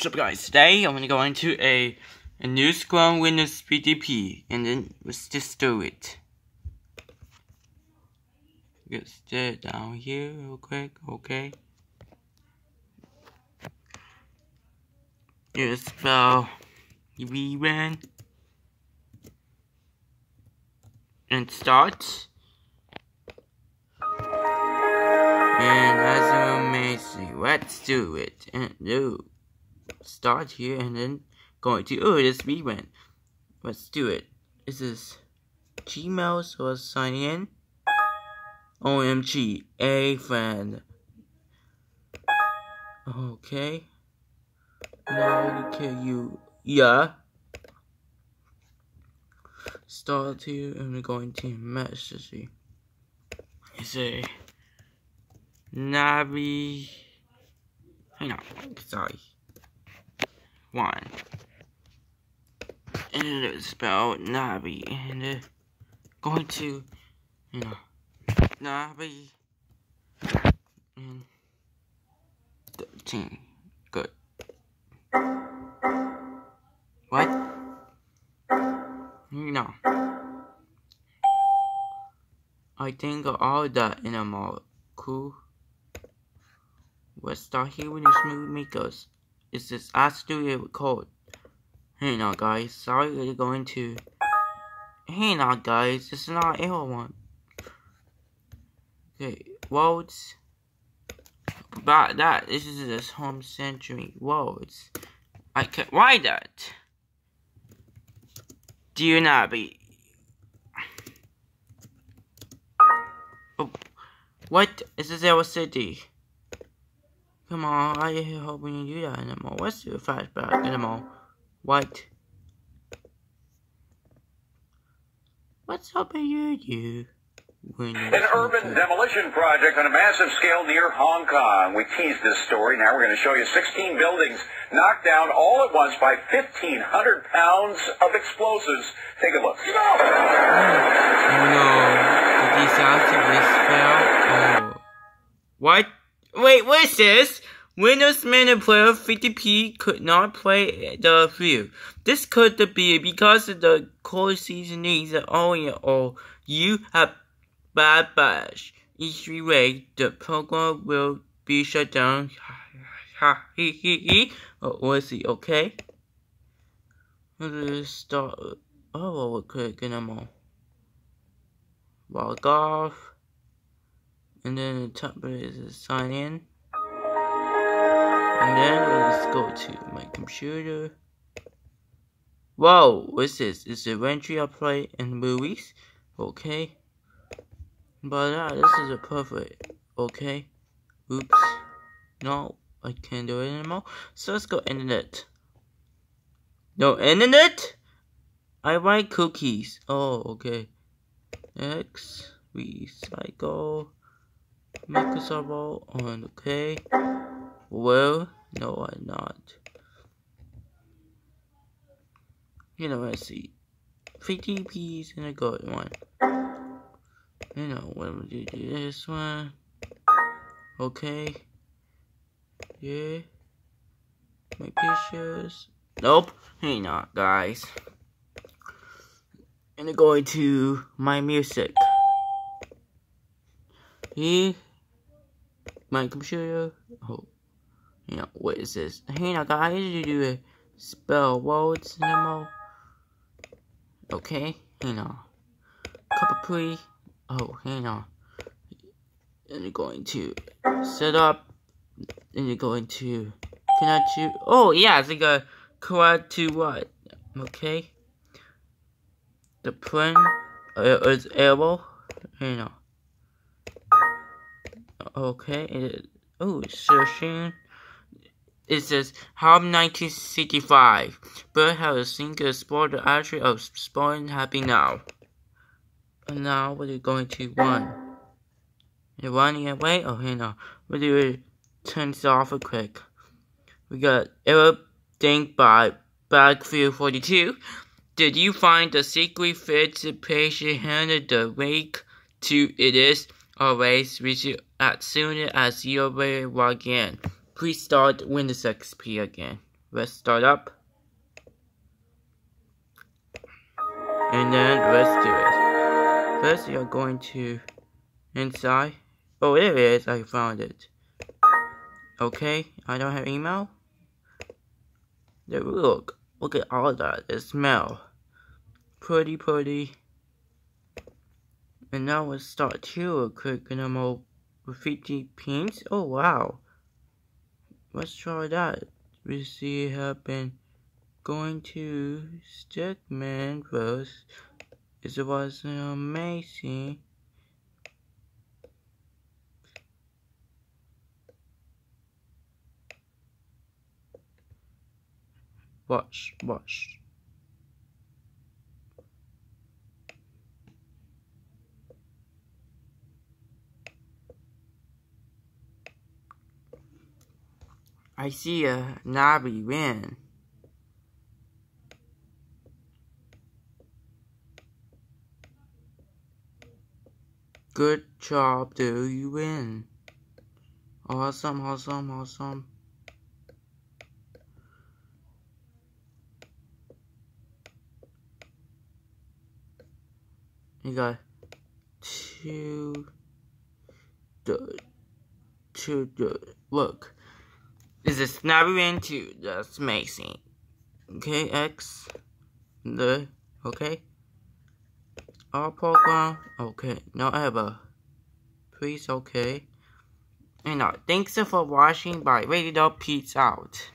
What's up guys, today I'm gonna go into a, a new Scrum Windows PDP and then let's just do it. Just it down here real quick, okay? You spell VRAN and start. And as you may see, let's do it and do start here and then going to oh this VRAN. Let's do it. This is Gmail, so let's sign in. OMG, a friend. Okay. Now can you yeah. Start here and we're going to message you. It's a Navi hang on, sorry one. And it's spelled Navi. And going to, you know, Navi. And 13. Good. What? You know. I think all that in a more cool. Let's start here with the smooth makers. It's this studio code. Hey now guys, sorry we're going to Hey now guys, this is not everyone. Okay, worlds about that, this is this home century worlds. I can why that? Do you not be Oh what is this our city? Come on, I hope we do that anymore. Let's do a flashback anymore. What? What's up with you, you? An urban demolition project on a massive scale near Hong Kong. We teased this story. Now we're going to show you 16 buildings knocked down all at once by 1,500 pounds of explosives. Take a look. Oh, no! The disaster was fell. Oh. What? Wait, what is this? Windows Mini Player 50p could not play the view. This could be because of the core season needs only or you have bad bash. Each way the program will be shut down. Ha he he he. Was he okay? Let's start. Oh, we're clicking them all. Log off. And then the top button is sign in. And then let's go to my computer. Whoa, what's this? Is it entry I play in movies? Okay. But uh, this is a perfect. Okay. Oops. No, I can't do it anymore. So let's go internet. No internet? I like cookies. Oh, okay. X recycle. Microsoft on okay. Well, no, I'm not. You know, let's see. 50 P's and a good one. You know, when we do this one. Okay. Yeah. My pictures. Nope, ain't not, guys. And going to my music. Here my computer. Oh, you know, what is this? Hey now, guys, you do a spell words anymore? Okay, hang on. Cup of pre. Oh, hang on. And you're going to set up. And you're going to connect to. Oh, yeah, it's like a quad to what? Okay. The print uh, is able. Hang on. Okay. It, oh, searching. It says Harm 1965. Bird has a single sport the artery of spawning happy now. And now what are you going to one. You're running away? Oh, hang on. We'll do it. Turn this off real quick. We got Think by Backfield 42. Did you find the secret fits the patient handed the wake to it is? always reach you as soon as to log in. Please start Windows XP again. let's start up. And then let's do it. First, you're going to inside. Oh, there it is. I found it. Okay, I don't have email. There, look. Look at all that. It smell. Pretty, pretty. And now let's start to quick normal graffiti paints. Oh, wow. Let's try that. We see happen going to Stickman first. It was amazing. Watch, watch. I see a Navi win. Good job, do you win? Awesome, awesome, awesome. You got two, the, two, the, look. This is Snapdragon 2, that's amazing. Okay, X, the, okay. All program, okay, no ever. Please, okay. And now, thanks for watching by Radio Peace out.